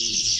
Jesus.